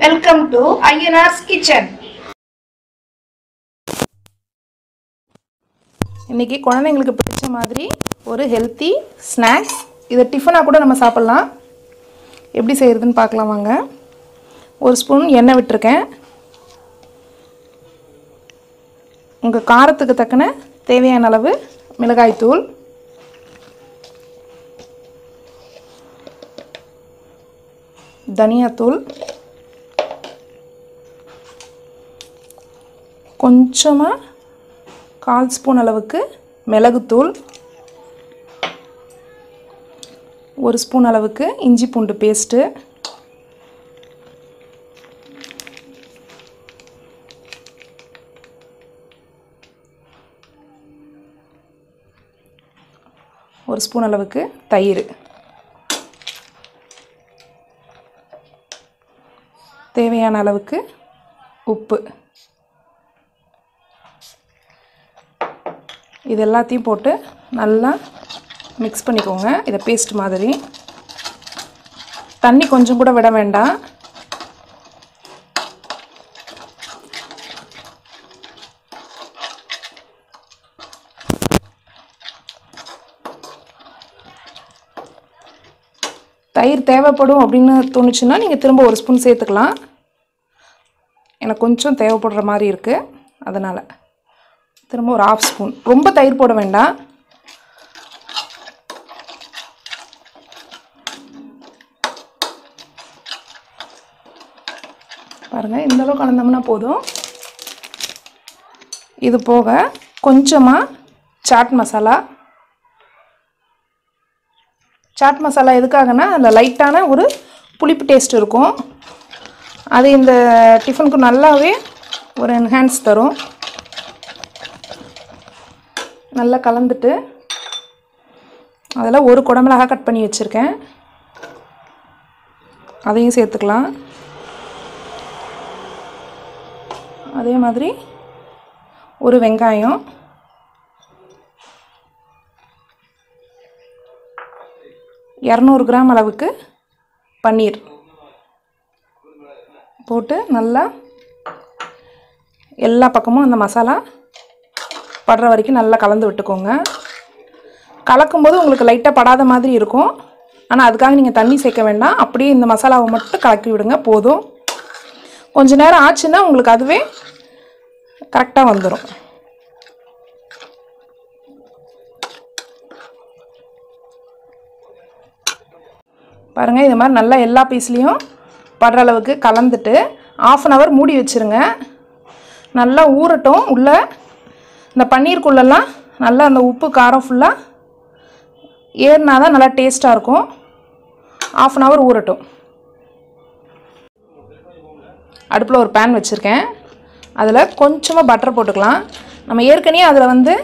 Welcome to Ayyanar's kitchen இன்றைக்கி குழந்தைங்களுக்கு பிடிச்ச மாதிரி ஒரு ஹெல்த்தி ஸ்நாக்ஸ் இதை டிஃபனாக கூட நம்ம சாப்பிட்லாம். எப்படி செய்கிறதுன்னு பார்க்கலாம் வாங்க. ஒரு ஸ்பூன் எண்ணெய் விட்டுருக்கேன். உங்கள் காரத்துக்கு தக்கன தேவையான அளவு மிளகாய்த்தூள் தனியாத்தூள். கொஞ்சமாக கால் ஸ்பூன் அளவுக்கு மிளகுத்தூள் ஒரு ஸ்பூன் அளவுக்கு இஞ்சி பூண்டு பேஸ்ட்டு ஒரு ஸ்பூன் அளவுக்கு தயிர். தேவையான அளவுக்கு உப்பு. இது எல்லாத்தையும் போட்டு நல்லா மிக்ஸ் பண்ணிக்கோங்க. இதை பேஸ்ட் மாதிரி. தண்ணி கொஞ்சம் கூட விட வேண்டாம். தயிர் தேவைப்படும் அப்படின்னு தோணுச்சுன்னா நீங்கள் திரும்ப ஒரு ஸ்பூன் சேர்த்துக்கலாம். எனக்கு கொஞ்சம் தேவைப்படுற மாதிரி இருக்குது அதனால். திரும்ப ஒரு ஆஃப் ஸ்பூன் ரொம்ப தயிர் போட வேண்டாம். பாருங்கள் இந்தளவு கலந்தோம்னா போதும். இது போக கொஞ்சமாக சாட் மசாலா சாட் மசாலா எதுக்காகனா அதில் லைட்டான ஒரு புளிப்பு டேஸ்ட் இருக்கும். அது இந்த டிஃபனுக்கு நல்லாவே ஒரு என்ஹான்ஸ் தரும். நல்லா கலந்துட்டு அதில் ஒரு குடமிளகா கட் பண்ணி வச்சுருக்கேன். அதையும் சேர்த்துக்கலாம். அதே மாதிரி ஒரு வெங்காயம். இரநூறு கிராம் அளவுக்கு பன்னீர் போட்டு நல்லா எல்லா பக்கமும் அந்த மசாலா படுற வரைக்கும் நல்லா கலந்து விட்டுக்கோங்க. கலக்கும்போது உங்களுக்கு லைட்டாக படாத மாதிரி இருக்கும். ஆனால் அதுக்காக நீங்கள் தண்ணி சேர்க்க வேண்டாம். அப்படியே இந்த மசாலாவை மட்டும் கலக்கி விடுங்க. போதும். கொஞ்ச நேரம் ஆச்சுன்னா உங்களுக்கு அதுவே கரெக்டாக வந்துடும் பாருங்கள் இது மாதிரி நல்லா எல்லா பீஸ்லேயும் படுற அளவுக்கு கலந்துட்டு ஆஃப் அன் ஹவர் மூடி வச்சுருங்க. நல்லா ஊறட்டும். உள்ளே இந்த பன்னீருக்குள்ளெல்லாம் நல்லா அந்த உப்பு காரம் ஃபுல்லாக ஏறினா தான் நல்லா டேஸ்ட்டாக இருக்கும். ஆஃப் அன் ஹவர் ஊறட்டும். அடுப்பில் ஒரு பேன் வச்சுருக்கேன். அதில் கொஞ்சமாக பட்டர் போட்டுக்கலாம். நம்ம ஏற்கனவே அதில் வந்து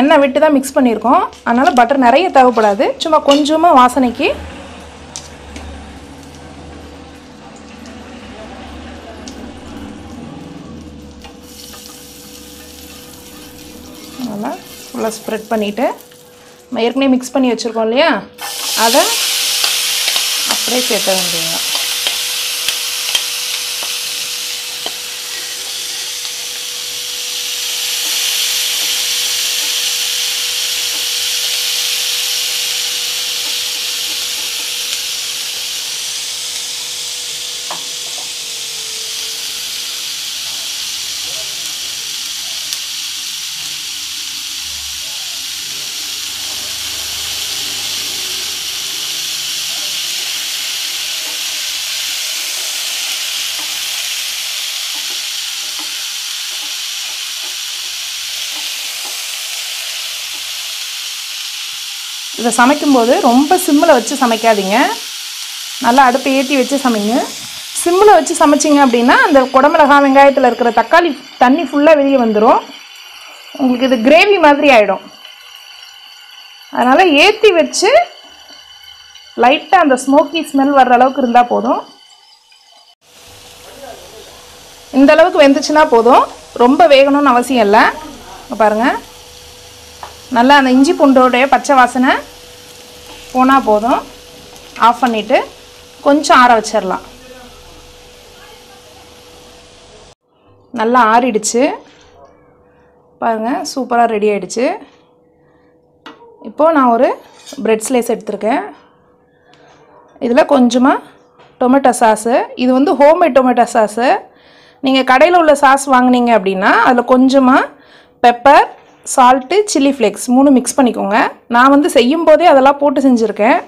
எண்ணெய் விட்டு தான் மிக்ஸ் பண்ணியிருக்கோம். அதனால் பட்டர் நிறைய தேவைப்படாது. சும்மா கொஞ்சமாக வாசனைக்கு நல்லா நல்லா ஸ்ப்ரெட் பண்ணிவிட்டு நம்ம ஏற்கனவே மிக்ஸ் பண்ணி வச்சுருக்கோம் இல்லையா? அதை அப்படியே சேர்த்த வேண்டியதான் இதை சமைக்கும்போது ரொம்ப சிம்மில் வச்சு சமைக்காதீங்க. நல்லா அடுப்பை ஏற்றி வச்சு சமைங்க. சிம்மில் வச்சு சமைச்சிங்க அப்படின்னா அந்த குடமிளகா வெங்காயத்தில் இருக்கிற தக்காளி தண்ணி ஃபுல்லாக வெளியே வந்துடும் உங்களுக்கு இது கிரேவி மாதிரி ஆகிடும் அதனால் ஏற்றி வச்சு லைட்டாக அந்த ஸ்மோக்கி ஸ்மெல் வர்ற அளவுக்கு இருந்தால் போதும். இந்த அளவுக்கு வெந்துச்சுன்னா போதும். ரொம்ப வேகணும்னு அவசியம் இல்லை. பாருங்கள் நல்லா அந்த இஞ்சி பூண்டோடைய பச்சை வாசனை போனால் போதும். ஆஃப் பண்ணிவிட்டு கொஞ்சம் ஆற வச்சிடலாம் நல்லா ஆறிடுச்சு. பாருங்கள் சூப்பராக ரெடி ஆகிடுச்சு இப்போது நான் ஒரு ப்ரெட் ஸ்லைஸ் எடுத்திருக்கேன். இதில் கொஞ்சமாக டொமேட்டோ சாஸு இது வந்து ஹோம்மேட் டொமேட்டோ சாஸு நீங்கள் கடையில் உள்ள சாஸ் வாங்குனீங்க அப்படின்னா அதில் கொஞ்சமாக பெப்பர் சால்ட்டு சில்லி ஃப்ளேக்ஸ் மூணு மிக்ஸ் பண்ணிக்கோங்க. நான் வந்து செய்யும் போதே அதெல்லாம் போட்டு செஞ்சுருக்கேன்.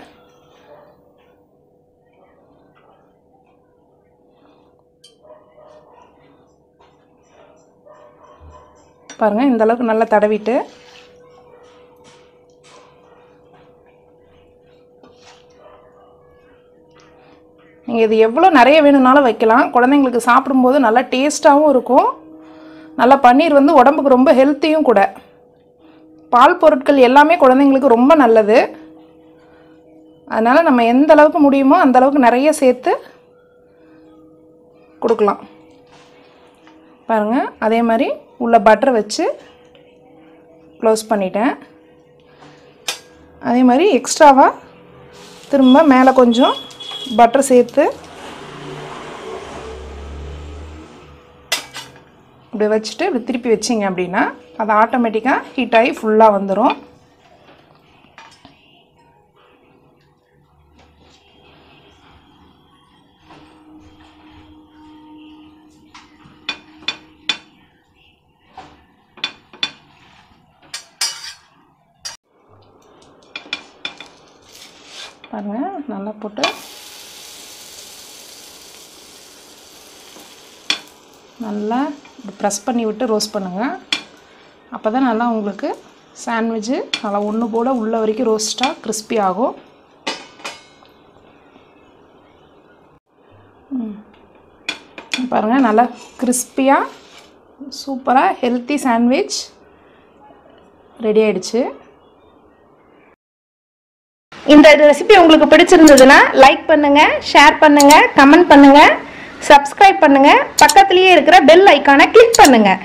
பாருங்கள் இந்த அளவுக்கு நல்லா தடவிட்டு. நீங்கள் இது எவ்வளோ நிறைய வேணும்னாலும் வைக்கலாம். குழந்தைங்களுக்கு சாப்பிடும்போது நல்லா டேஸ்ட்டாகவும் இருக்கும். நல்லா பன்னீர் வந்து உடம்புக்கு ரொம்ப ஹெல்த்தியும் கூட. பால் பொருட்கள் எல்லாமே குழந்தைங்களுக்கு ரொம்ப நல்லது. அதனால் நம்ம எந்த அளவுக்கு முடியுமோ அந்த அளவுக்கு நிறைய சேர்த்து கொடுக்கலாம். பாருங்கள் அதே மாதிரி உள்ள பட்டர் வச்சு க்ளோஸ் பண்ணிட்டேன். அதே மாதிரி எக்ஸ்ட்ராவாக திரும்ப மேலே கொஞ்சம் பட்டர் சேர்த்து இப்படி வச்சுட்டு இப்படி திருப்பி வச்சிங்க அப்படின்னா அது ஆட்டோமேட்டிக்காக ஹீட் ஆகி ஃபுல்லாக வந்துடும் பாருங்கள் நல்லா போட்டு நல்லா ப்ரெஸ் பண்ணி விட்டு ரோஸ்ட் பண்ணுங்கள் அப்போ தான் நல்லா உங்களுக்கு சாண்ட்விட்சு நல்லா ஒன்று போல் உள்ள வரைக்கும் ரோஸ்ட்டாக கிறிஸ்பி ஆகும். ம். பாருங்கள் நல்லா கிறிஸ்பியாக சூப்பராக ஹெல்த்தி சாண்ட்விச் ரெடி ஆயிடுச்சு. இந்த ரெசிபி உங்களுக்கு பிடிச்சிருந்ததுன்னா லைக் பண்ணுங்கள் ஷேர் பண்ணுங்கள் கமெண்ட் பண்ணுங்கள் சப்ஸ்கிரைப் பண்ணுங்கள் பக்கத்துலேயே இருக்கிற பெல் ஐக்கானை கிளிக் பண்ணுங்கள்